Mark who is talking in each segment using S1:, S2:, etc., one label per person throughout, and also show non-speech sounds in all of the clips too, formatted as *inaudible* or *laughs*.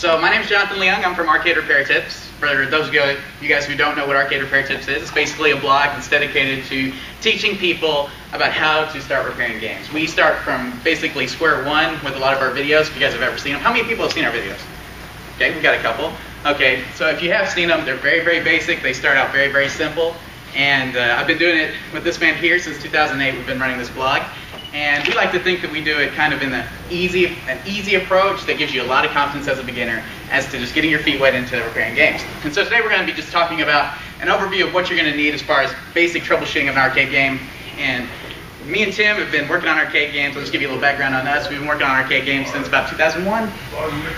S1: So my name is Jonathan Leung. I'm from Arcade Repair Tips. For those of you guys who don't know what Arcade Repair Tips is, it's basically a blog that's dedicated to teaching people about how to start repairing games. We start from basically square one with a lot of our videos. If you guys have ever seen them, how many people have seen our videos? Okay, we've got a couple. Okay, so if you have seen them, they're very, very basic. They start out very, very simple. And uh, I've been doing it with this man here since 2008. We've been running this blog. And we like to think that we do it kind of in the easy, an easy approach that gives you a lot of confidence as a beginner as to just getting your feet wet into repairing games. And so today we're going to be just talking about an overview of what you're going to need as far as basic troubleshooting of an arcade game. And me and Tim have been working on arcade games. I'll just give you a little background on us. We've been working on arcade games since about 2001.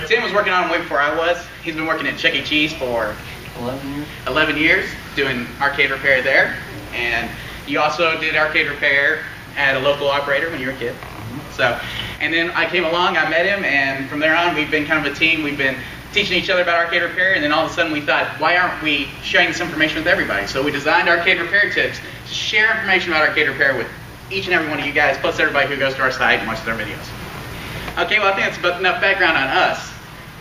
S1: Tim was working on them way before I was. He's been working at Chuck E. Cheese for
S2: 11 years.
S1: 11 years doing arcade repair there. And you also did arcade repair at a local operator when you were a kid. So, and then I came along, I met him, and from there on, we've been kind of a team. We've been teaching each other about arcade repair, and then all of a sudden we thought, why aren't we sharing this information with everybody? So we designed arcade repair tips to share information about arcade repair with each and every one of you guys, plus everybody who goes to our site and watches our videos. Okay, well I think that's enough background on us.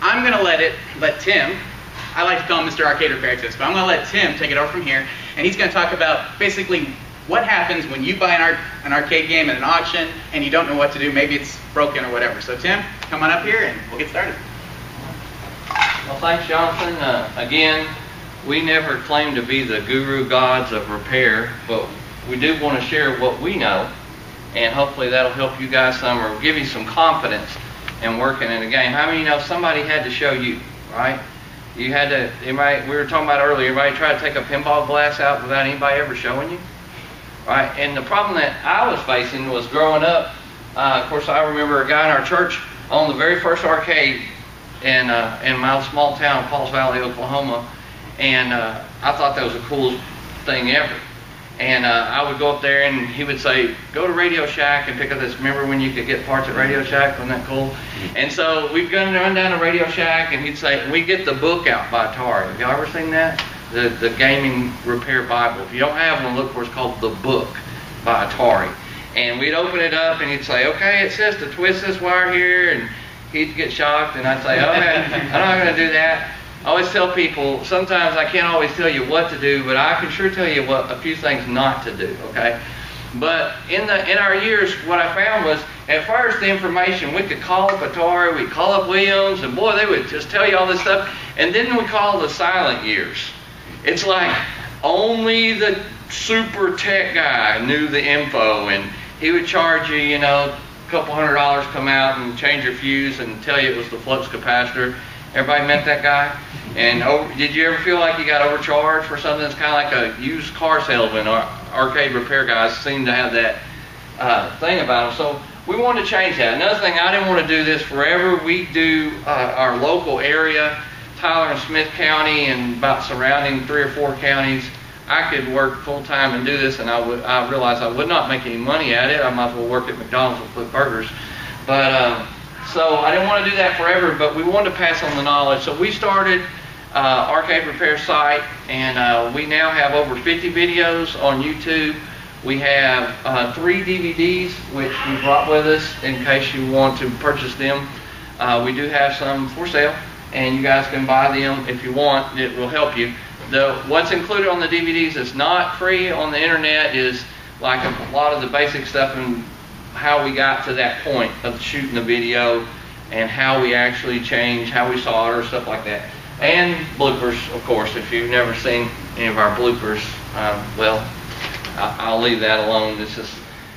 S1: I'm gonna let it, let Tim, I like to call him Mr. Arcade Repair Tips, but I'm gonna let Tim take it over from here, and he's gonna talk about basically what happens when you buy an, an arcade game at an auction and you don't know what to do. Maybe it's broken or whatever. So Tim, come on up here and we'll get started.
S2: Well, thanks, Jonathan. Uh, again, we never claim to be the guru gods of repair, but we do want to share what we know, and hopefully that'll help you guys some or give you some confidence in working in a game. How many know somebody had to show you, right? You had to, anybody, we were talking about earlier, everybody tried to take a pinball glass out without anybody ever showing you? Right? And the problem that I was facing was growing up. Uh, of course, I remember a guy in our church owned the very first arcade in uh, in my small town, Pauls Valley, Oklahoma, and uh, I thought that was the coolest thing ever. And uh, I would go up there, and he would say, "Go to Radio Shack and pick up this." Remember when you could get parts at Radio Shack? Wasn't that cool? And so we'd go and run down to Radio Shack, and he'd say, "We get the book out by Atari." Have y'all ever seen that? The, the gaming repair Bible. If you don't have one, look for it's called The Book by Atari. And we'd open it up and he'd say, okay, it says to twist this wire here. And he'd get shocked and I'd say, oh, okay, I'm not going to do that. I always tell people, sometimes I can't always tell you what to do, but I can sure tell you what a few things not to do, okay? But in the in our years, what I found was at first the information we could call up Atari, we'd call up Williams, and boy, they would just tell you all this stuff. And then we call the silent years. It's like only the super tech guy knew the info, and he would charge you, you know, a couple hundred dollars come out and change your fuse and tell you it was the flux capacitor. Everybody met that guy. And did you ever feel like you got overcharged for something that's kind of like a used car salesman? Or arcade repair guys seem to have that uh, thing about them. So we wanted to change that. Another thing, I didn't want to do this forever. We do uh, our local area Tyler and Smith County and about surrounding three or four counties, I could work full time and do this, and I would. I realized I would not make any money at it. I might as well work at McDonald's and flip burgers. But um, so I didn't want to do that forever. But we wanted to pass on the knowledge. So we started uh, arcade repair site, and uh, we now have over 50 videos on YouTube. We have uh, three DVDs which we brought with us in case you want to purchase them. Uh, we do have some for sale and you guys can buy them if you want. It will help you. The what's included on the DVDs that's not free on the internet is like a lot of the basic stuff and how we got to that point of shooting the video and how we actually change, how we solder, stuff like that. And bloopers, of course. If you've never seen any of our bloopers, um, well, I'll leave that alone. This is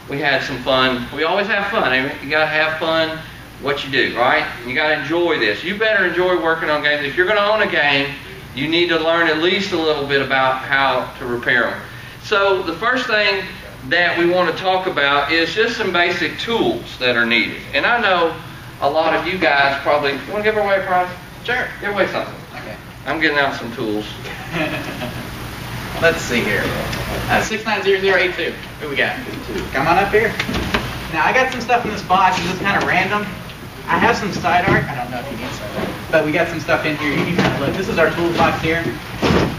S2: we had some fun. We always have fun. You gotta have fun what you do, right? You got to enjoy this. You better enjoy working on games. If you're going to own a game, you need to learn at least a little bit about how to repair them. So the first thing that we want to talk about is just some basic tools that are needed. And I know a lot of you guys probably want to give away a prize.
S1: Sure.
S2: Give away something.
S1: Okay.
S2: I'm getting out some tools. *laughs*
S1: Let's see here. Uh, 690082. Who we got? Come on up here. Now I got some stuff in this box. It's just kind of random. I have some side art. I don't know if you need side art, but we got some stuff in here. You can kind of look. This is our toolbox here.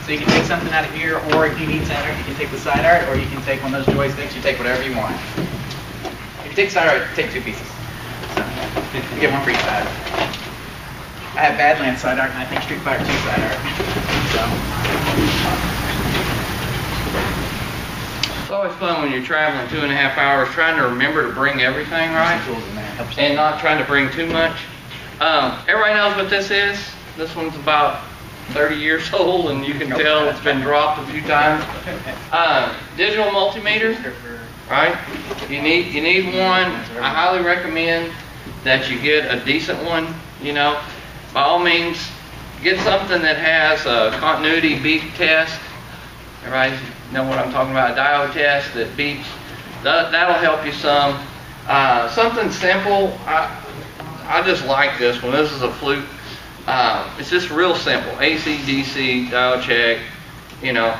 S1: So you can take something out of here, or if you need side art, you can take the side art, or you can take one of those joysticks. You take whatever you want. If you take side art, take two pieces. So, you get one for each side. I have Badlands side art, and I think Street Fighter 2 side art. So.
S2: It's always fun when you're traveling two and a half hours trying to remember to bring everything right
S1: Tools in there. Helps
S2: and not trying to bring too much. Um, everybody knows what this is. This one's about 30 years *laughs* old, and you can tell it's been dropped a few times. *laughs* Uh, digital multimeter, right? You need you need one. I highly recommend that you get a decent one. You know, by all means, get something that has a continuity beep test. Everybody know what I'm talking about? A diode test that beeps. That, that'll help you some. Uh, something simple. I, I just like this one. This is a Fluke. Uh, it's just real simple. AC, DC, dial check. You know,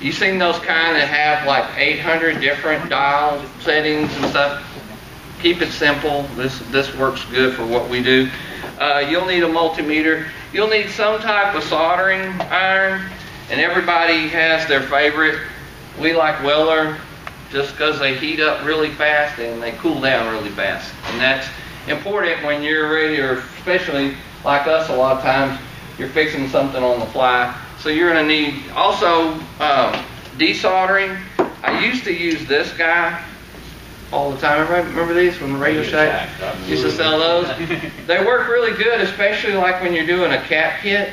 S2: you seen those kind that have like 800 different dial settings and stuff. Keep it simple. This this works good for what we do. Uh, you'll need a multimeter. You'll need some type of soldering iron, and everybody has their favorite. We like Weller just because they heat up really fast and they cool down really fast, and that's important when you're ready, or especially like us a lot of times, you're fixing something on the fly. So you're going to need also um, desoldering. I used to use this guy all the time. Everybody remember these from the Radio Shack? Used to sell those. *laughs* They work really good, especially like when you're doing a cap kit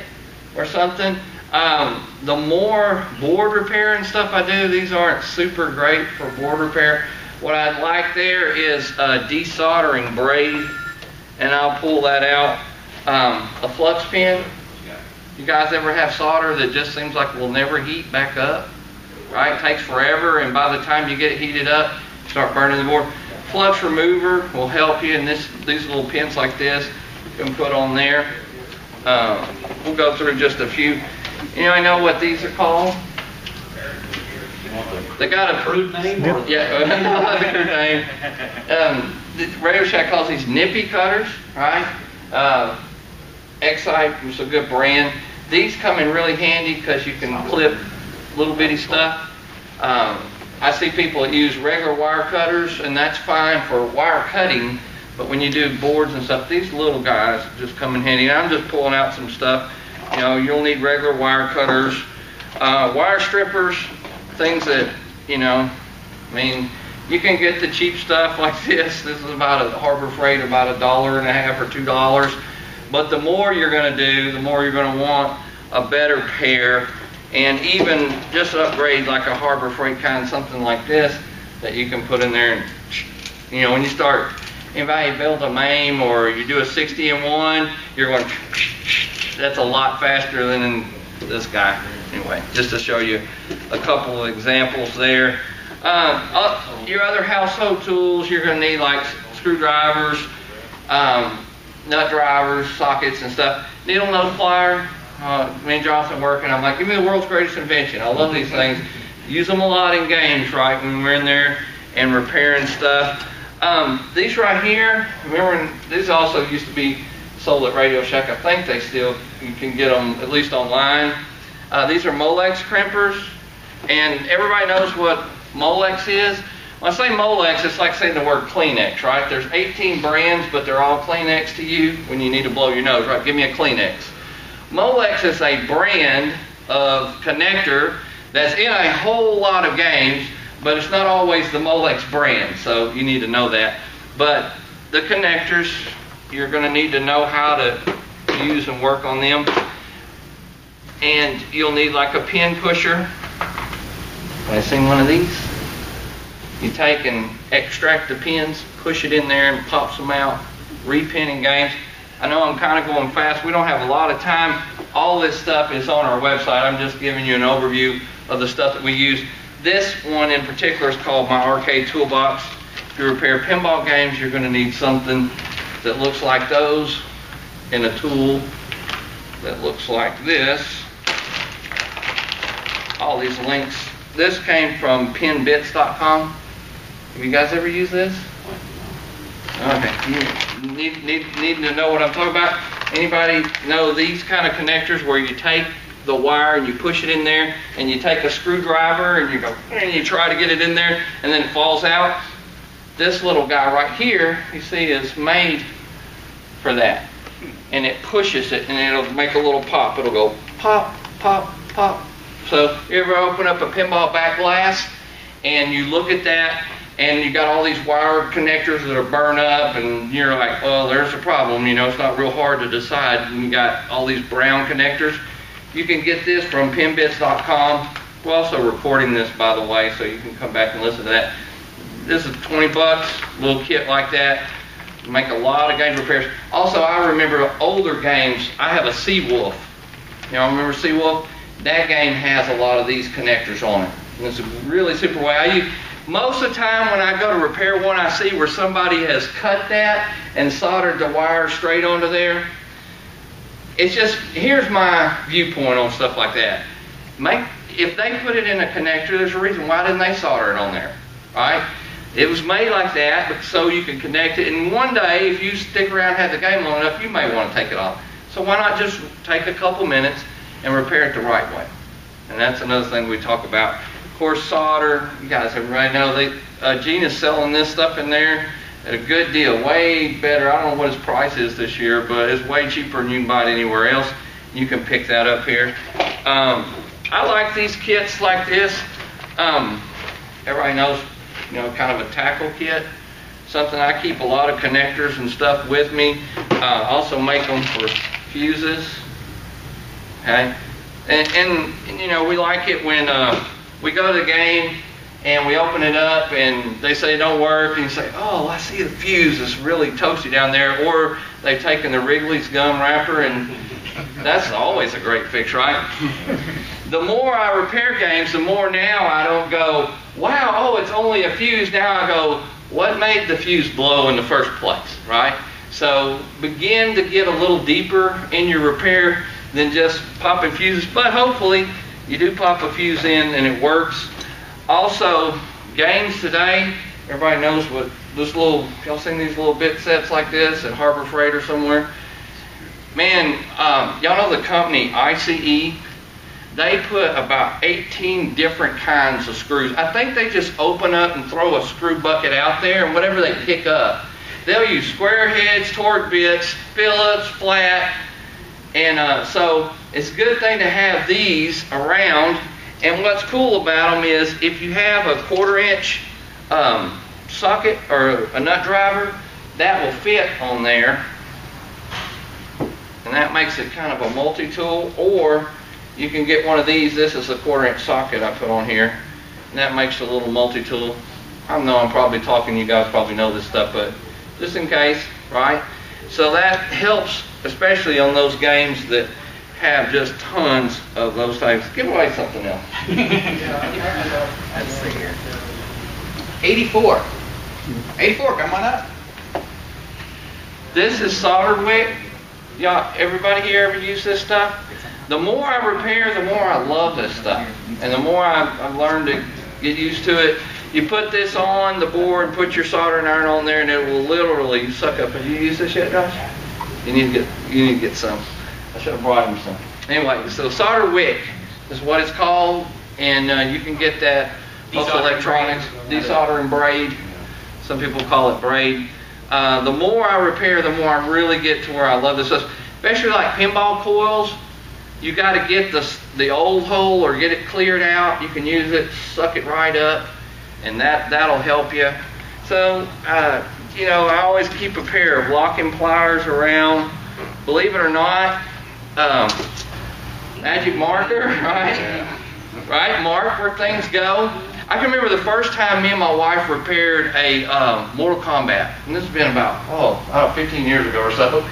S2: or something. Um, the more board repair and stuff I do, these aren't super great for board repair. What I'd like there is a desoldering braid, and I'll pull that out. Um, a flux pen. You guys ever have solder that just seems like will never heat back up? Right? It takes forever, and by the time you get it heated up, start burning the board. Flux remover will help you, and this these little pins like this you can put on there. Um, we'll go through just a few. You know, I know what these are called. They got a
S3: Crude name or?
S2: yeah, a crude name. Um, the Radio Shack calls these nippy cutters, right? Uh, Xcelite was a good brand. These come in really handy because you can clip little bitty stuff. Um, I see people that use regular wire cutters, and that's fine for wire cutting. But when you do boards and stuff, these little guys just come in handy. I'm just pulling out some stuff. You know, you'll need regular wire cutters, uh, wire strippers, things that you know. I mean, you can get the cheap stuff *laughs* like this. This is about a Harbor Freight, about a dollar and a half or two dollars. But the more you're going to do, the more you're going to want a better pair, and even just upgrade like a Harbor Freight kind, something like this that you can put in there. And you know, when you start, anybody build a MAME or you do a 60 in one, you're going. That's a lot faster than this guy. Anyway, just to show you a couple of examples there. Uh, your other household tools, you're going to need like screwdrivers, um, nut drivers, sockets, and stuff. Needle nose plier. Uh, me and Jonathan working. I'm like, give me the world's greatest invention. I love these things. Use them a lot in games, right? When we're in there and repairing stuff. Um, these right here, remember, these also used to be sold at Radio Shack. I think they still, you can get them at least online. Uh, these are Molex crimpers, and everybody knows what Molex is. When I say Molex, it's like saying the word Kleenex, right? There's 18 brands, but they're all Kleenex to you when you need to blow your nose, right? Give me a Kleenex. Molex is a brand of connector that's in a whole lot of games, but it's not always the Molex brand, so you need to know that. But the connectors, you're going to need to know how to use and work on them. And you'll need like a pin pusher. Have seen one of these? You take and extract the pins, push it in there, and pops them out. Repinning games. I know I'm kind of going fast. We don't have a lot of time. All this stuff is on our website. I'm just giving you an overview of the stuff that we use. This one in particular is called my arcade toolbox. If you repair pinball games, you're going to need something that looks like those and a tool that looks like this. All these links. This came from pinbits.com. Have you guys ever used this? Okay. You need, need, need to know what I'm talking about. Anybody know these kind of connectors where you take the wire and you push it in there and you take a screwdriver and you go and you try to get it in there and then it falls out? This little guy right here, you see, is made for that. and it pushes it, and it'll make a little pop. It'll go pop, pop, pop. So you ever open up a pinball back glass, and you look at that, and you got all these wire connectors that are burned up, and you're like, well, there's a problem. You know, it's not real hard to decide. And you got all these brown connectors. You can get this from pinbits.com. We're also recording this, by the way, so you can come back and listen to that. This is 20 bucks, little kit like that. Make a lot of games repairs. Also, I remember older games. I have a Seawolf. You know, remember Seawolf? That game has a lot of these connectors on it. And it's a really super way. I use, most of the time when I go to repair one, I see where somebody has cut that and soldered the wire straight onto there. It's just, here's my viewpoint on stuff like that. Make, if they put it in a connector, there's a reason. Why didn't they solder it on there? Right? It was made like that but so you can connect it. And one day, if you stick around and have the game long enough, you may want to take it off. So why not just take a couple minutes and repair it the right way? And that's another thing we talk about. Of course, solder. You guys, everybody know they uh, Gina's selling this stuff in there at a good deal, way better. I don't know what his price is this year, but it's way cheaper than you can buy it anywhere else. You can pick that up here. Um, I like these kits like this. Um, everybody knows, you know, kind of a tackle kit. Something I keep a lot of connectors and stuff with me. Uh, also make them for fuses. Okay, and, and, and you know we like it when uh, we go to the game and we open it up and they say it don't work and you say, oh, I see the fuse is really toasty down there. Or they've taken the Wrigley's gum wrapper and that's always a great fix, right? The more I repair games, the more now I don't go, wow, oh, it's only a fuse. Now I go, what made the fuse blow in the first place, right? So begin to get a little deeper in your repair than just popping fuses, but hopefully you do pop a fuse in and it works. Also, games today, everybody knows what this little, y'all seen these little bit sets like this at Harbor Freight or somewhere? Man, um, y'all know the company ICE? They put about 18 different kinds of screws. I think they just open up and throw a screw bucket out there and whatever they pick up. They'll use square heads, Torx bits, Phillips, flat, and uh, so it's a good thing to have these around. And what's cool about them is if you have a quarter inch um, socket or a nut driver, that will fit on there. And that makes it kind of a multi-tool. Or you can get one of these. This is a quarter inch socket I put on here. And that makes a little multi-tool. I don't know I'm probably talking, you guys probably know this stuff, but just in case, right? So that helps especially on those games that have just tons of those types. Give away something else.
S1: Let's see here. 84. 84, come on up.
S2: This is solder wick. Y'all, everybody here ever use this stuff? The more I repair, the more I love this stuff. And the more I've, I've learned to get used to it. You put this on the board, put your soldering iron on there, and it will literally suck up. Have you used this yet, Josh? You need to get you need to get some. I should have brought him some. Anyway, so solder wick is what it's called, and uh, you can get that also electronics, desoldering braid. Some people call it braid. Uh, the more I repair, the more I really get to where I love this stuff. Especially like pinball coils, you got to get the the old hole or get it cleared out. You can use it, suck it right up, and that that'll help you. So uh, you know, I always keep a pair of locking pliers around. Believe it or not, um, magic marker, *laughs* right? Right, mark where things go. I can remember the first time me and my wife repaired a um, Mortal Kombat, and this has been about oh, I don't know, 15 years ago or so.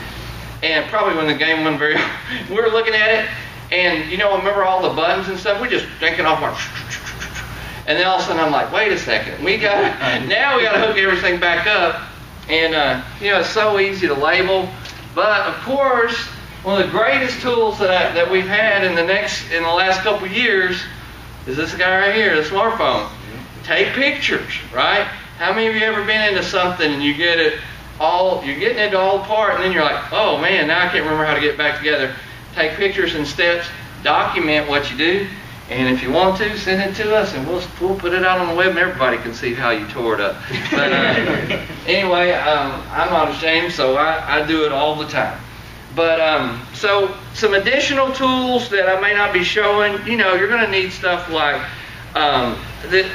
S2: And probably when the game went very, *laughs* we were looking at it, and you know, remember all the buttons and stuff? We just yanking off our *laughs* and then all of a sudden I'm like, wait a second, we got *laughs* now we got to hook everything back up. And, uh, you know, it's so easy to label. But, of course, one of the greatest tools that, I, that we've had in the next in the last couple years is this guy right here, the smartphone. Take pictures, right? How many of you ever been into something and you get it all, you're getting it all apart, and then you're like, oh man, now I can't remember how to get back together. Take pictures and steps, document what you do, and if you want to, send it to us, and we'll we'll put it out on the web, and everybody can see how you tore it up. But uh, *laughs* anyway, um, I'm not ashamed, so I, I do it all the time. But um, so some additional tools that I may not be showing. You know, you're going to need stuff like um, this,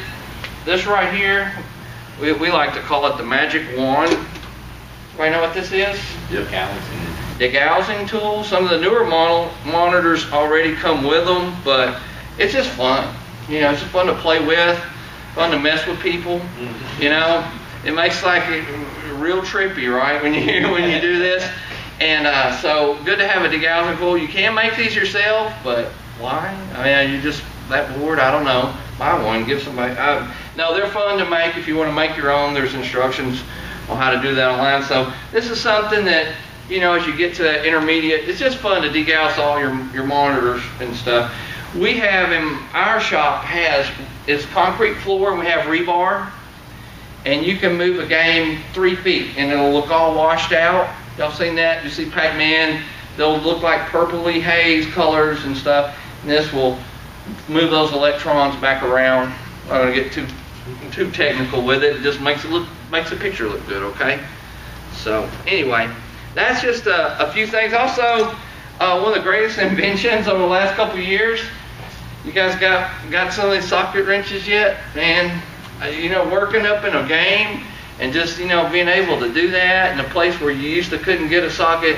S2: this right here. We, we like to call it the magic wand. Anybody know what this is? The degaussing tool. Some of the newer model monitors already come with them, but it's just fun. You know, it's just fun to play with, fun to mess with people. You know, it makes like it real trippy, right? When you when you do this, and uh, so good to have a degaussing tool. You can make these yourself, but why? I mean, you just that bored. I don't know. Buy one. Give somebody. Uh, no, they're fun to make. If you want to make your own, there's instructions on how to do that online. So this is something that you know as you get to that intermediate, it's just fun to degauss all your your monitors and stuff. We have in our shop has it's concrete floor and we have rebar, and you can move a game three feet and it'll look all washed out. Y'all seen that? You see Pac-Man? They'll look like purpley haze colors and stuff. And this will move those electrons back around. I'm not gonna get too too technical with it. It just makes it look makes the picture look good. Okay. So anyway, that's just a, a few things. Also, uh, one of the greatest *laughs* inventions over the last couple years. You guys got got some of these socket wrenches yet? Man, uh, you know, working up in a game and just you know being able to do that in a place where you used to couldn't get a socket,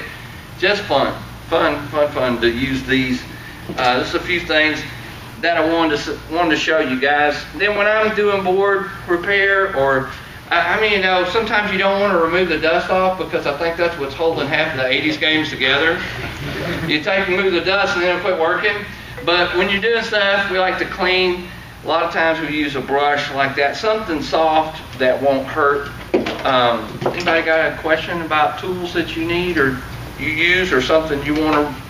S2: just fun, fun, fun, fun to use these. Uh, just a few things that I wanted to wanted to show you guys. Then when I'm doing board repair or I, I mean, you know, sometimes you don't want to remove the dust off because I think that's what's holding half of the 80s games together. You take and move the dust and then it'll quit working. But when you're doing stuff, we like to clean. A lot of times we use a brush like that, something soft that won't hurt. Um, anybody got a question about tools that you need or you use or something you want to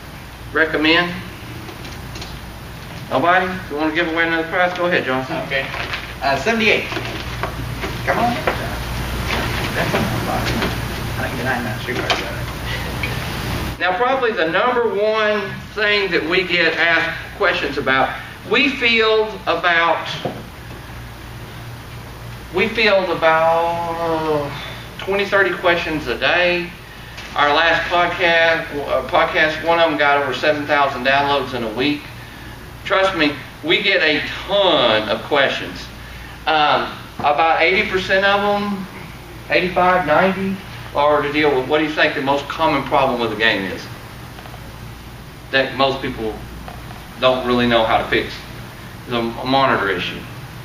S2: recommend? Nobody? You want to give away another prize? Go ahead, Johnson.
S1: Okay. Uh, 78. Come on. I can deny that. Street.
S2: Now, probably the number one thing that we get asked questions about, we field about, we field about 20, 30 questions a day. Our last podcast, uh, podcast, one of them got over 7,000 downloads in a week. Trust me, we get a ton of questions. Um, about 80% of them, 85, 90, are to deal with what do you think the most common problem with the game is? That most people don't really know how to fix. It's a monitor issue.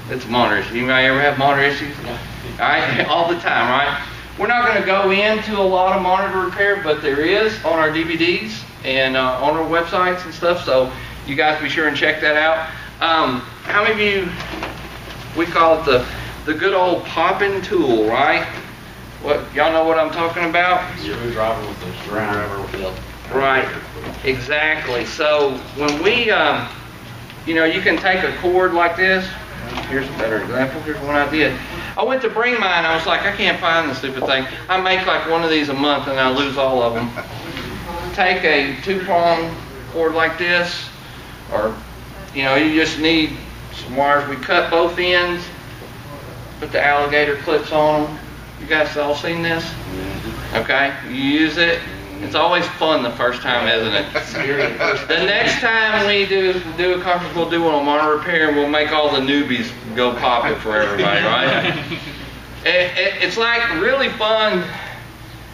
S2: It's a monitor issue. Anybody ever have monitor issues? All right, *laughs* all the time, right? We're not going to go into a lot of monitor repair, but there is on our DVDs and uh, on our websites and stuff. So you guys be sure and check that out. Um, how many of you? We call it the the good old popping tool, right? What y'all know what I'm talking about?
S3: Screwdriver with the screwdriver with the.
S2: Right, exactly. So when we, um, you know, you can take a cord like this. Here's a better example. Here's one I did. I went to bring mine. I was like, I can't find the stupid thing. I make like one of these a month and I lose all of them. Take a two-prong cord like this, or you know, you just need some wires. We cut both ends, put the alligator clips on them. You guys all seen this? Mm-hmm. Okay, you use it. It's always fun the first time, isn't it? *laughs* The next time we do do a conference, we'll do one on monitor repair, and we'll make all the newbies go pop it for everybody, right? *laughs* It, it, it's like really fun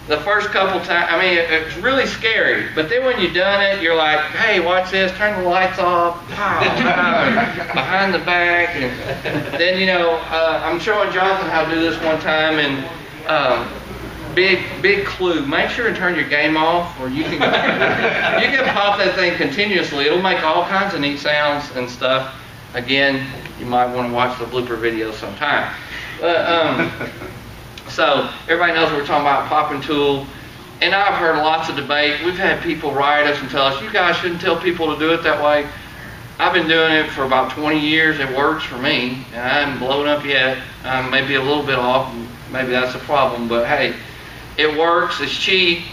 S2: the first couple times. I mean, it, it's really scary, but then when you've done it, you're like, hey, watch this, turn the lights off, *laughs* pow, pow, behind the back, and then you know, uh, I'm showing Jonathan how to do this one time, and. Um, big big clue. Make sure and turn your game off, or you can *laughs* you can pop that thing continuously. It'll make all kinds of neat sounds and stuff. Again, you might want to watch the blooper video sometime. But, um, so everybody knows we're talking about popping tool. And I've heard lots of debate. We've had people write us and tell us, you guys shouldn't tell people to do it that way. I've been doing it for about 20 years. It works for me, and I haven't blown up yet. I'm maybe a little bit off. Maybe that's a problem, but hey, it works. It's cheap.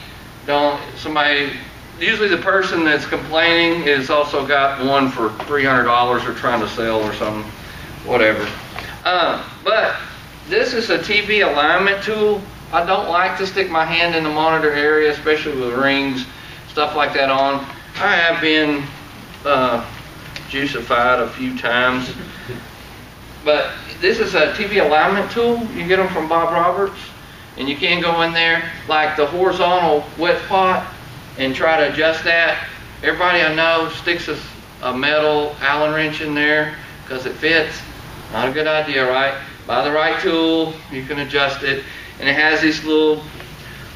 S2: Don't somebody. Usually, the person that's complaining is also got one for three hundred dollars or trying to sell or something, whatever. Uh, but this is a TV alignment tool. I don't like to stick my hand in the monitor area, especially with rings, stuff like that on. I have been uh, juicified a few times. But this is a TV alignment tool. You get them from Bob Roberts. And you can go in there like the horizontal wet pot and try to adjust that. Everybody I know sticks a, a metal Allen wrench in there because it fits. Not a good idea, right? Buy the right tool, you can adjust it. And it has these little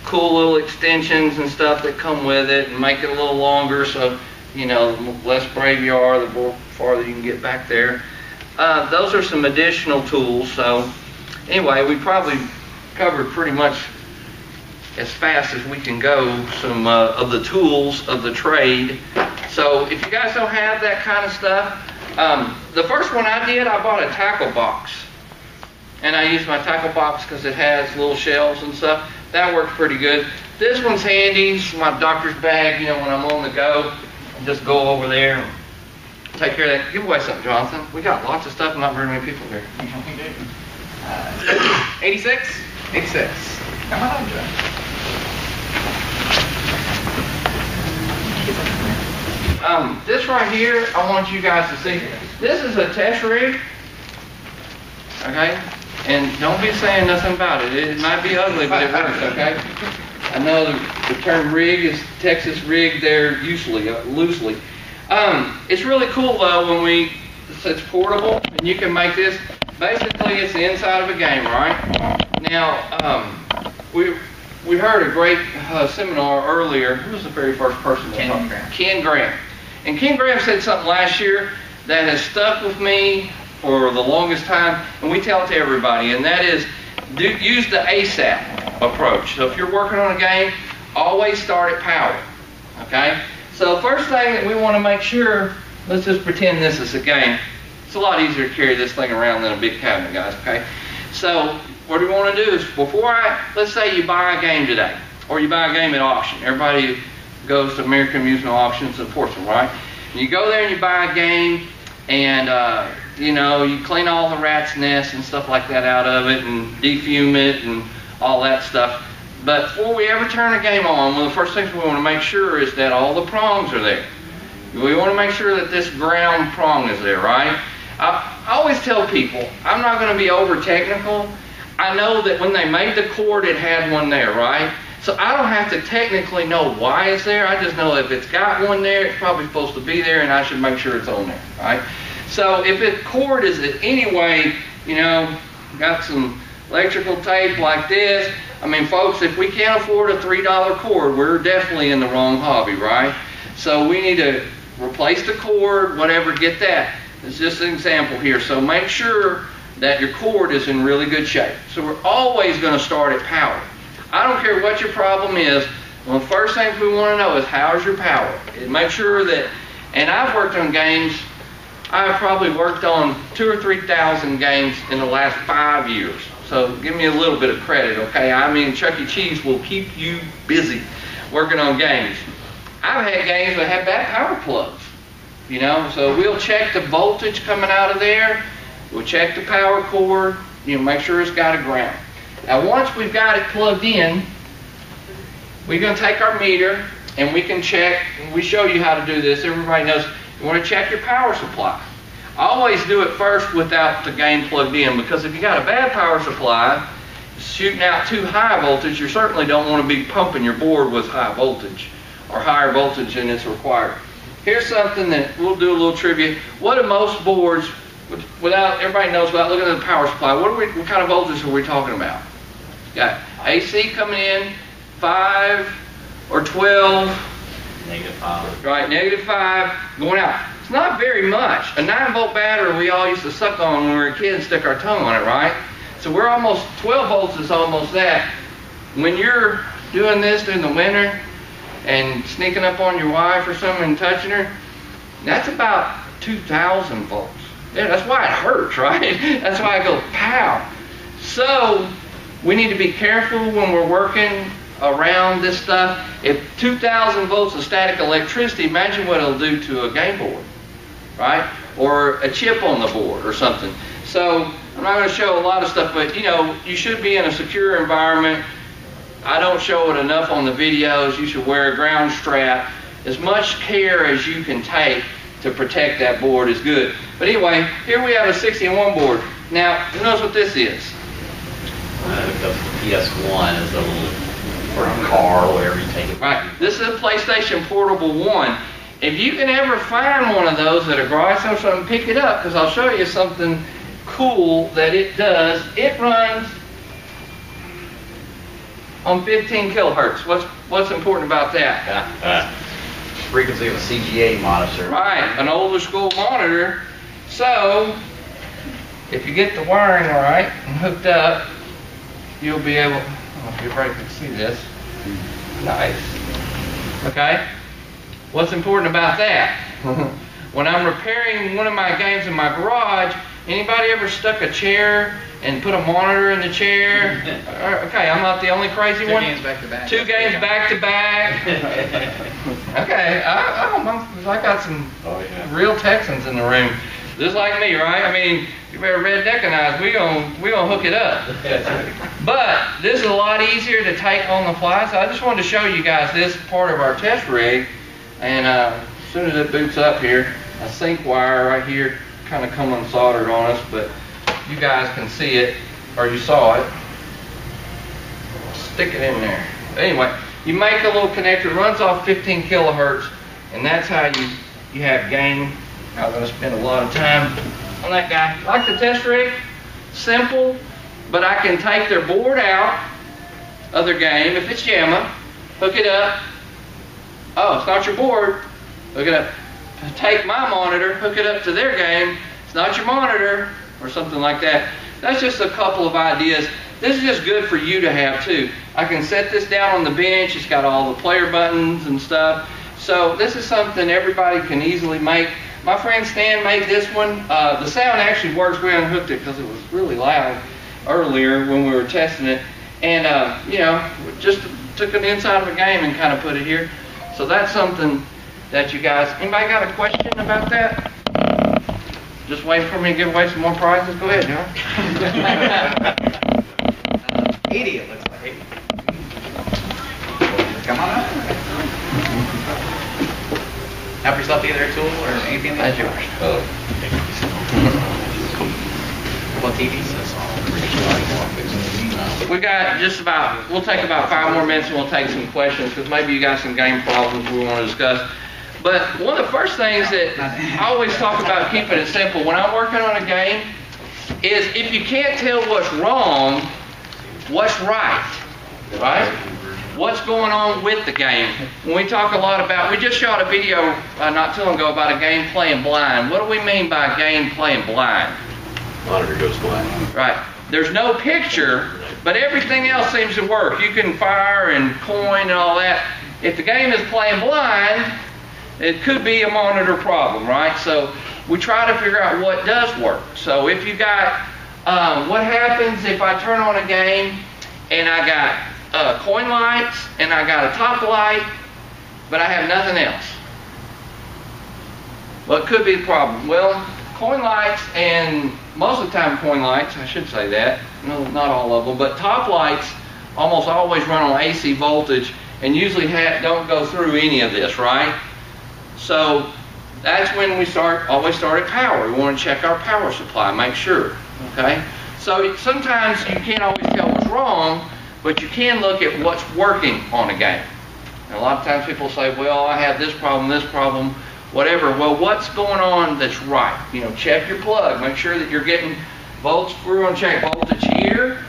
S2: cool little extensions and stuff that come with it and make it a little longer so, you know, the less brave you are, the more farther you can get back there. Uh, those are some additional tools. So anyway, we probably covered pretty much as fast as we can go some uh, of the tools of the trade. So if you guys don't have that kind of stuff, um, the first one I did, I bought a tackle box. And I use my tackle box because it has little shelves and stuff. That works pretty good. This one's handy. It's my doctor's bag, you know, when I'm on the go. I just go over there and take care of that. Give away something, Jonathan. We got lots of stuff, not very many people here.
S1: Uh, *coughs* 86? 86. Come on, Joe.
S2: Um, this right here, I want you guys to see. This is a test rig. Okay? And don't be saying nothing about it. It might be ugly, but it works, okay? I know the, the term rig is Texas rig there usually, uh, loosely. Um, it's really cool though when we, it's, it's portable and you can make this, basically it's the inside of a game, right? Now, um, we, we heard a great uh, seminar earlier. Who was the very first person?
S1: Ken
S2: talked?
S1: Graham.
S2: Ken Graham. And Ken Graham said something last year that has stuck with me for the longest time, and we tell it to everybody, and that is do, use the ASAP approach. So if you're working on a game, always start at power. Okay? So first thing that we want to make sure, let's just pretend this is a game. It's a lot easier to carry this thing around than a big cabinet, guys, okay? So what we want to do is before I, let's say you buy a game today, or you buy a game at auction. Everybody goes to American Amusement Auctions and supports them, right? And you go there and you buy a game, and uh, you know you clean all the rat's nests and stuff like that out of it, and defume it and all that stuff. But before we ever turn a game on, one of the first things we want to make sure is that all the prongs are there. We want to make sure that this ground prong is there, right? I, I always tell people, I'm not going to be over technical. I know that when they made the cord, it had one there, right? So I don't have to technically know why it's there. I just know if it's got one there, it's probably supposed to be there, and I should make sure it's on there, right? So if the cord is in any way, you know, got some electrical tape like this, I mean, folks, if we can't afford a $3 cord, we're definitely in the wrong hobby, right? So we need to replace the cord, whatever, get that. It's just an example here. So make sure that your cord is in really good shape. So we're always going to start at power. I don't care what your problem is. Of the first things we want to know is how's your power. And make sure that, and I've worked on games, I've probably worked on two or three thousand games in the last five years. So give me a little bit of credit, okay? I mean, Chuck E. Cheese will keep you busy working on games. I've had games that have bad power plugs, you know, so we'll check the voltage coming out of there. We'll check the power cord, you know, make sure it's got a ground. Now, once we've got it plugged in, we're going to take our meter and we can check, we show you how to do this. Everybody knows you want to check your power supply. Always do it first without the game plugged in because if you got a bad power supply, shooting out too high voltage, you certainly don't want to be pumping your board with high voltage or higher voltage than is required. Here's something that we'll do a little trivia. What do most boards, without everybody knows about looking at the power supply, what, we, what kind of voltage are we talking about? Got AC coming in, 5 or 12,
S3: Negative five.
S2: right, negative 5, going out. It's not very much. A 9 volt battery we all used to suck on when we were a kid and stick our tongue on it, right? So we're almost, 12 volts is almost that. When you're doing this in the winter and sneaking up on your wife or something and touching her, that's about 2,000 volts. Yeah, that's why it hurts, *laughs* right? That's why I go pow. So we need to be careful when we're working around this stuff. If 2,000 volts of static electricity, imagine what it'll do to a game board, right? Or a chip on the board or something. So I'm not going to show a lot of stuff, but you know, you should be in a secure environment. I don't show it enough on the videos. You should wear a ground strap. As much care as you can take to protect that board is good. But anyway, here we have a 60 and 1 board. Now, who knows what this is?
S3: Uh, the PS1 is a little, for a car or you take it.
S2: Right. This is a PlayStation Portable 1. If you can ever find one of those at a garage sale or something, pick it up because I'll show you something cool that it does. It runs on 15 kilohertz. What's what's important about that?
S3: Uh, *laughs* uh, frequency of a CGA monitor.
S2: Right, an older school monitor. So, if you get the wiring right and hooked up, you'll be able. I don't if everybody can see this. Nice. Okay. What's important about that? *laughs* when I'm repairing one of my games in my garage, anybody ever stuck a chair and put a monitor in the chair? *laughs* Uh, okay, I'm not the only crazy
S1: Two
S2: one.
S1: games back to back.
S2: Two games back to back. *laughs* Okay, I, I, I'm- I got some
S3: Oh, yeah.
S2: real Texans in the room, just like me, right? I mean, you better redneckinize. We gon' we gonna hook it up. *laughs* But this is a lot easier to take on the fly. So I just wanted to show you guys this part of our test rig. And uh, as soon as it boots up here, a sync wire right here, kind of come unsoldered on us, but you guys can see it, or you saw it. Stick it in there. Anyway, you make a little connector, runs off 15 kilohertz, and that's how you, you have gain. I'm going to spend a lot of time on that guy. Like the test rig, simple, but I can take their board out of their game, if it's JAMMA, hook it up. Oh, it's not your board. Hook it up. Take my monitor, hook it up to their game. It's not your monitor, or something like that. That's just a couple of ideas. This is just good for you to have too. I can set this down on the bench. It's got all the player buttons and stuff. So this is something everybody can easily make. My friend Stan made this one. Uh, the sound actually works. We unhooked it because it was really loud earlier when we were testing it. And, uh, you know, just took an inside of a game and kind of put it here. So that's something that you guys, anybody got a question about that? Just wait for me to give away some more prizes? Go ahead, John. *laughs*
S1: 80 it looks like. Come on up. Help yourself either a tool or anything. Oh.
S2: That's yours.
S1: Well, TVs.
S2: We got just about, we'll take about five more minutes and we'll take some questions because maybe you got some game problems we want to discuss. But one of the first things that I always talk about keeping it simple when I'm working on a game is if you can't tell what's wrong, what's right, right? What's going on with the game? When we talk a lot about, we just shot a video uh, not too long ago about a game playing blind. What do we mean by a game playing blind?
S3: Monitor goes blind.
S2: Right. There's no picture, but everything else seems to work. You can fire and coin and all that. If the game is playing blind, it could be a monitor problem, right? So we try to figure out what does work. So if you got, um, what happens if I turn on a game and I got uh, coin lights and I got a top light, but I have nothing else? It could be the problem. Well, coin lights and most of the time coin lights, I should say that, no, not all of them, but top lights almost always run on AC voltage and usually don't go through any of this, right? So that's when we start, always start at power. We want to check our power supply, make sure, okay? So sometimes you can't always tell what's wrong, but you can look at what's working on a game. And a lot of times people say, well, I have this problem, this problem, whatever. Well, what's going on that's right? You know, check your plug. Make sure that you're getting volts. We're going to check voltage here.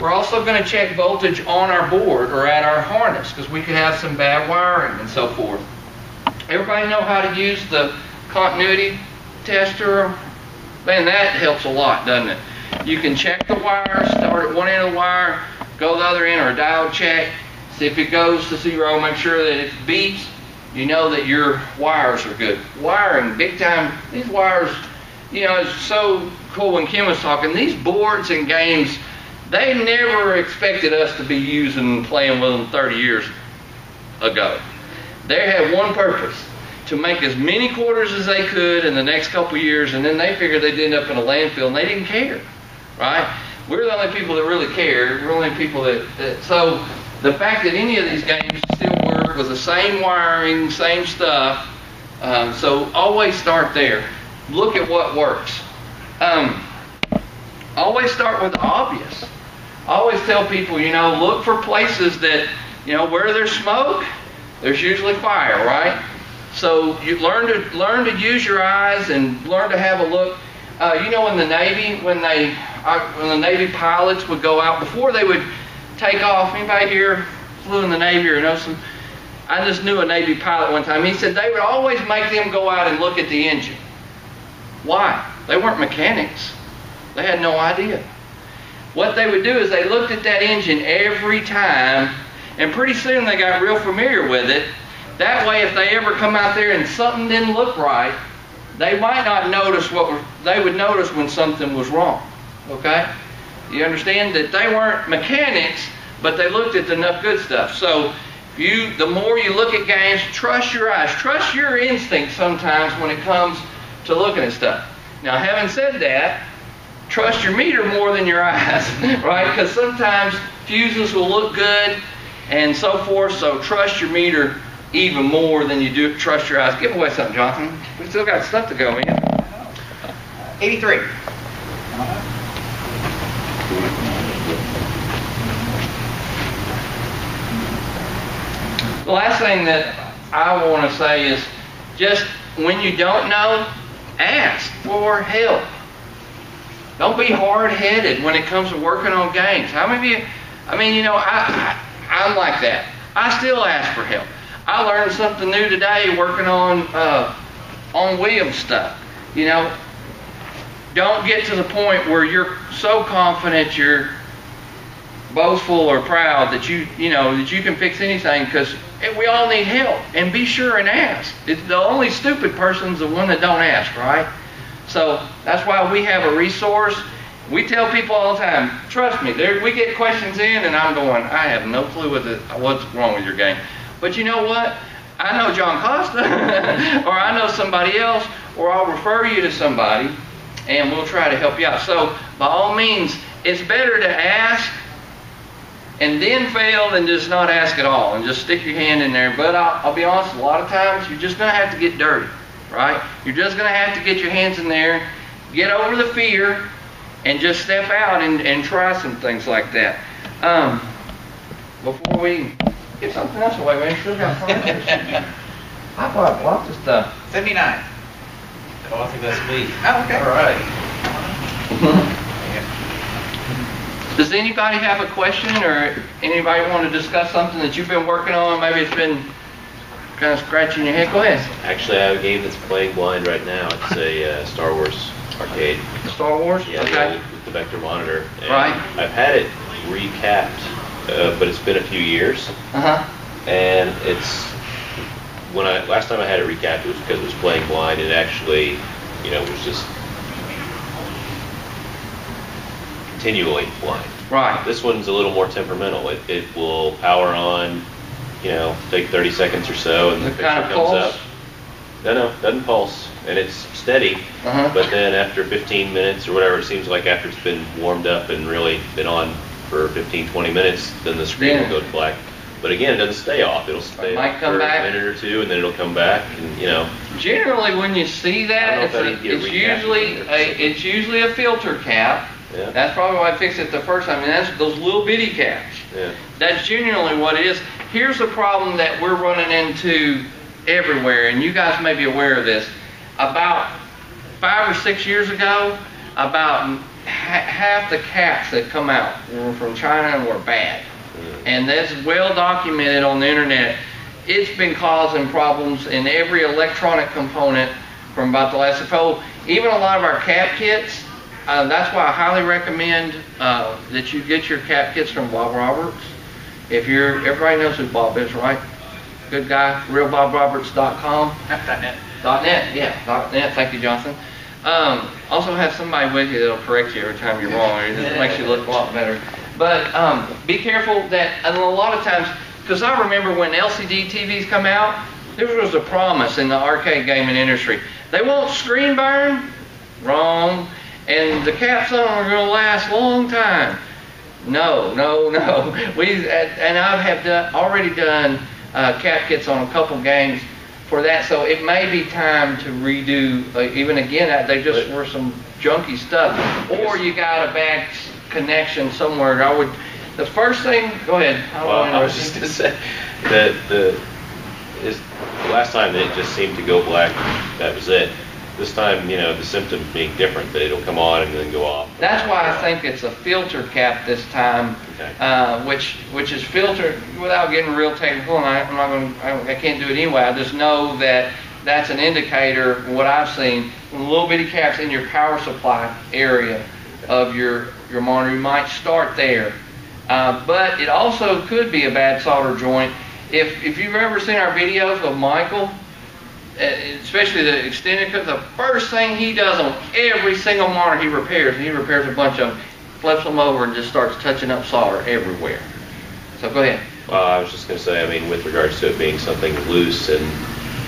S2: We're also going to check voltage on our board or at our harness because we could have some bad wiring and so forth. Everybody know how to use the continuity tester? Man, that helps a lot, doesn't it? You can check the wire, start at one end of the wire, go the other end or dial check, see if it goes to zero, make sure that it beeps, you know that your wires are good. Wiring, big time, these wires, you know, it's so cool when Kim was talking, these boards and games, they never expected us to be using, playing with them 30 years ago. They had one purpose, to make as many quarters as they could in the next couple years, and then they figured they'd end up in a landfill, and they didn't care, right? We're the only people that really care. We're the only people that, that so the fact that any of these games still work with the same wiring, same stuff. Um, so always start there. Look at what works. Um, always start with the obvious. Always tell people, you know, look for places that, you know, where there's smoke, there's usually fire, right? So you learn to learn to use your eyes and learn to have a look. Uh, you know, in the Navy, when they uh, when the Navy pilots would go out before they would take off. Anybody here flew in the Navy or know some? I just knew a Navy pilot one time. He said they would always make them go out and look at the engine. Why? They weren't mechanics. They had no idea. What they would do is they looked at that engine every time, and pretty soon they got real familiar with it. That way, if they ever come out there and something didn't look right, they might not notice what they would notice when something was wrong. Okay? You understand that they weren't mechanics, but they looked at enough good stuff. So you the more you look at games, trust your eyes. Trust your instincts sometimes when it comes to looking at stuff. Now having said that, trust your meter more than your *laughs* eyes, right? Because sometimes fuses will look good and so forth. So trust your meter even more than you do trust your eyes. Give away something, Jonathan. We still got stuff to go in.
S1: 83.
S2: The last thing that I want to say is just when you don't know, ask for help. Don't be hard-headed when it comes to working on games. How many of you, I mean, you know, I, I, am like that. I still ask for help. I learned something new today working on, uh, on Williams stuff. You know, don't get to the point where you're so confident you're boastful or proud that you, you know, that you can fix anything because we all need help. And be sure and ask. It's the only stupid person's the one that don't ask, right? So that's why we have a resource. We tell people all the time, trust me, there, we get questions in and I'm going, I have no clue what the, what's wrong with your game. But you know what? I know John Costa, *laughs* or I know somebody else, or I'll refer you to somebody, and we'll try to help you out. So by all means, it's better to ask and then fail than just not ask at all and just stick your hand in there. But I'll, I'll be honest, a lot of times you're just going to have to get dirty, right? You're just going to have to get your hands in there, get over the fear, and just step out and, and try some things like that. Um, before we get something else away, man, still got parameters. I bought lots of stuff.
S1: 79.
S3: Oh, I think that's me.
S1: Oh, okay.
S3: All right. *laughs*
S2: Does anybody have a question or anybody want to discuss something that you've been working on? Maybe it's been kind of scratching your head. Go ahead.
S4: Actually, I have a game that's playing blind right now. It's a uh, Star Wars arcade.
S2: Star Wars?
S4: Yeah,
S2: okay.
S4: the, with the vector monitor. And
S2: Right.
S4: I've had it recapped, uh, but it's been a few years,
S2: Uh huh.
S4: and it's when I last time I had it recapped, it was because it was playing blind. It actually, you know, was just continually blind.
S2: Right.
S4: This one's a little more temperamental. It, it will power on, you know, take 30 seconds or so, and the
S2: It
S4: picture
S2: kind of
S4: comes
S2: pulse?
S4: up. No, no, doesn't pulse, and it's steady.
S2: Uh-huh.
S4: But then after 15 minutes or whatever, it seems like after it's been warmed up and really been on for 15, 20 minutes, then the screen
S2: Yeah.
S4: will go to black. But again, it doesn't stay off. It'll stay
S2: might
S4: off
S2: come
S4: for
S2: back.
S4: a minute or two, and then it'll come back, and you know,
S2: Generally, when you see that, it's, a,
S4: need to get
S2: it's usually a, it's usually a filter cap.
S4: Yeah.
S2: That's probably why I fixed it the first time. I And that's those little bitty caps.
S4: yeah.
S2: That's genuinely what it is. Here's a problem that we're running into everywhere, and you guys may be aware of this. About five or six years ago, about ha- half the caps that come out were from China and were bad. And that's well documented on the internet. It's been causing problems in every electronic component from about the last so even a lot of our cap kits. Uh, that's why I highly recommend uh, that you get your cap kits from Bob Roberts. If you're, everybody knows who Bob is, right? Good guy, realbobroberts.com.
S1: .net.
S2: Dot .net, yeah, .net. Thank you, Jonathan. Um, also have somebody with you that'll correct you every time you're wrong. It makes you look a lot better. But um, be careful that, and a lot of times, because I remember when LCD TVs come out, there was a promise in the arcade gaming industry. They won't screen burn, wrong, and the caps on are going to last a long time. No, no, *laughs* no. We and I have done, already done uh, cap kits on a couple games for that, so it may be time to redo. Uh, even again, they just were some junky stuff, or you got a bad connection somewhere. I would. The first thing, go ahead. I
S4: Well, I was just gonna say, that the, is, the last time it just seemed to go black, that was it. This time, you know, the symptoms being different, that it'll come on and then go off.
S2: That's why I think it's a filter cap this time,
S4: Okay.
S2: uh, which which is filtered without getting real technical. And I, I'm not going. I, I can't do it anyway. I just know that that's an indicator. What I've seen, little bitty caps in your power supply area of your your monitor, you might start there. Uh, but it also could be a bad solder joint. If if you've ever seen our videos of Michael, Uh, especially the extended cut, the first thing he does on every single monitor he repairs, and he repairs a bunch of them, flips them over and just starts touching up solder everywhere. So go ahead.
S4: Well, I was just gonna say, I mean, with regards to it being something loose and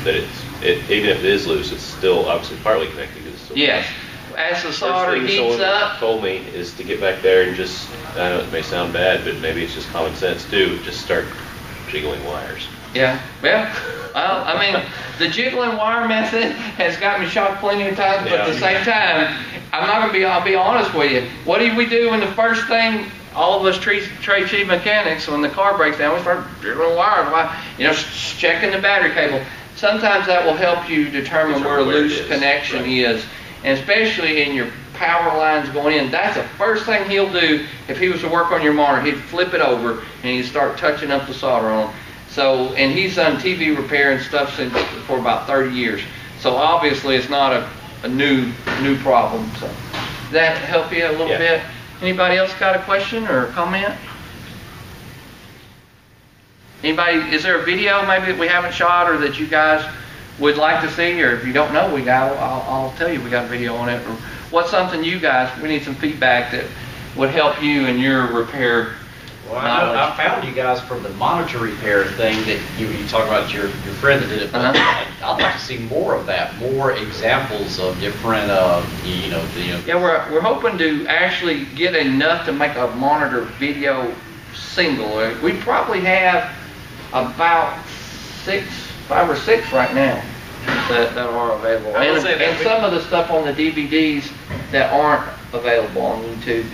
S4: that it's, it, even if it is loose, it's still obviously partly connected to the solder.
S2: Yes. As the solder
S4: thing
S2: heats up,
S4: Told me is to get back there and just, I know it may sound bad, but maybe it's just common sense too, just start jiggling wires.
S2: Yeah, well, well, I mean, the jiggling wire method has got me shocked plenty of times, but at the same time, I'm not gonna be, I'll be honest with you. What do we do when the first thing, all of us trade, trade chief mechanics, when the car breaks down, we start jiggling wires, why, you know, checking the battery cable. Sometimes that will help you determine where a
S4: Determine where it
S2: loose
S4: is,
S2: connection
S4: right.
S2: is, and especially in your power lines going in. That's the first thing he'll do if he was to work on your monitor. He'd flip it over and he'd start touching up the solder on. So, and he's done TV repair and stuff since for about 30 years. So obviously it's not a, a new new problem. So, that help you a little
S4: Yeah.
S2: bit? Anybody else got a question or a comment? Anybody, is there a video maybe that we haven't shot or that you guys would like to see? Or if you don't know, we got, I'll, I'll tell you we got a video on it. Or what's something you guys, we need some feedback that would help you in your repair
S3: Well, I, I found you guys from the monitor repair thing that you, you talk about your, your friend that did it. but
S2: Uh-huh.
S3: I'd like to see more of that, more examples of different, uh, you know, the, you know.
S2: Yeah, we're, we're hoping to actually get enough to make a monitor video single. Uh, We probably have about six, five or six right now that, that are available.
S1: I
S2: And, and
S1: we-
S2: some of the stuff on the DVDs that aren't available on YouTube.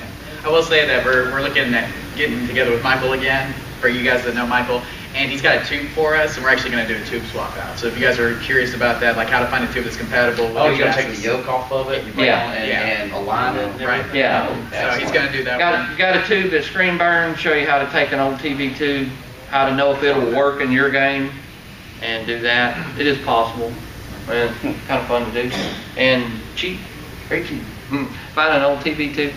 S1: I will say that we're, we're looking at getting together with Michael again, for you guys that know Michael, and he's got a tube for us, and we're actually going to do a tube swap out. So if you guys are curious about that, like how to find a tube that's compatible with
S3: Oh,
S1: you're
S3: going to take the yoke off of it and,
S2: Yeah.
S3: and,
S1: Yeah.
S3: and align it
S1: Right.
S2: Yeah.
S3: Oh,
S1: So he's going to do that
S2: Got,
S1: one.
S2: got a tube that's screen burn, show you how to take an old TV tube, how to know if it'll work in your game, and do that. It is possible, and kind of fun to do, and cheap, very cheap. Hmm. Find an old TV tube.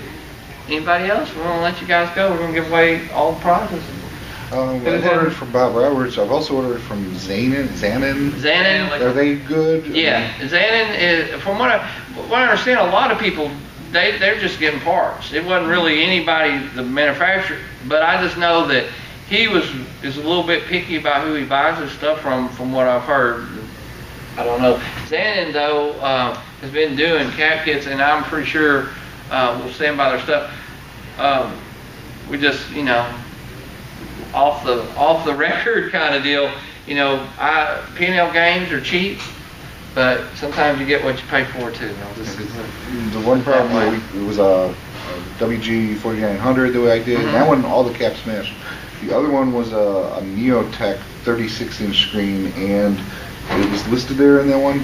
S2: Anybody else? We're gonna let you guys go. We're gonna give away all the prizes.
S5: Um, I've ordered from Bob Roberts. I've also ordered from Zanen. Zanen.
S2: Zanen.
S5: Are they good?
S2: Yeah, Zanen is, from what I, what I understand, a lot of people, they, they're just getting parts. It wasn't really anybody, the manufacturer, but I just know that he was, is a little bit picky about who he buys his stuff from, from what I've heard. I don't know. Zanen, though, uh, has been doing cap kits, and I'm pretty sure, uh, will stand by their stuff. Um, we just, you know, off the off the *laughs* record kind of deal. You know, I P&L games are cheap, but sometimes you get what you pay for too. No, this is
S5: The one problem that we, it was a, a WG 4900 that I did.
S2: Mhm.
S5: and That one, all the caps smashed. The other one was a, a Neotec 36 inch screen, and it was listed there in that one,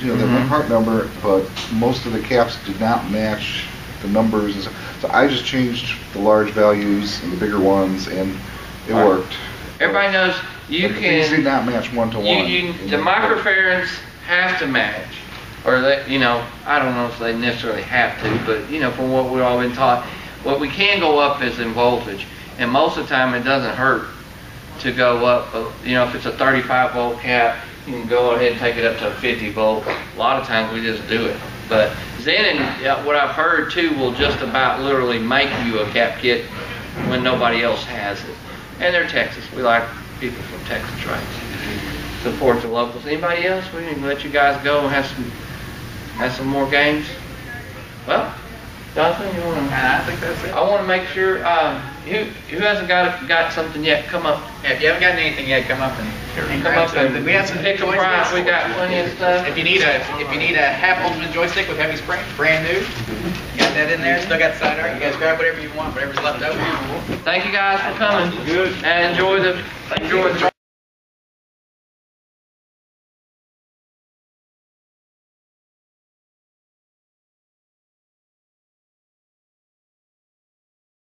S5: you know, that one
S2: Mhm.
S5: part number, but most of the caps did not match the numbers and stuff. So I just changed the large values and the bigger ones, and it
S2: Right.
S5: worked.
S2: everybody knows you
S5: But the things did
S2: can.
S5: not match one to
S2: You,
S5: one.
S2: you, the microfarads have to match, or they, you know, I don't know if they necessarily have to, but you know, from what we've all been taught, what we can go up is in voltage, and most of the time it doesn't hurt to go up. uh, You know, if it's a 35 volt cap, you can go ahead and take it up to a 50 volt. A lot of times we just do it. But Zanen, yeah, what I've heard too, will just about literally make you a cap kit when nobody else has it. And they're Texas. We like people from Texas, right? Support the locals. Anybody else? We can let you guys go and have some have some more games. Well, Jonathan, you wanna?
S1: I think that's it.
S2: I wanna make sure, um, who, who hasn't got, got something yet, come up.
S1: Yeah, if you haven't gotten anything yet, come up and, and
S2: Come up and.
S1: We have some
S2: pick a prize, we got plenty of stuff.
S1: If you need a, if you need a Happ ultimate joystick with heavy spring, brand new, got that in there, still got side art, you guys grab whatever you want, whatever's left over.
S2: Thank you guys for coming. Good. And enjoy the, enjoy the.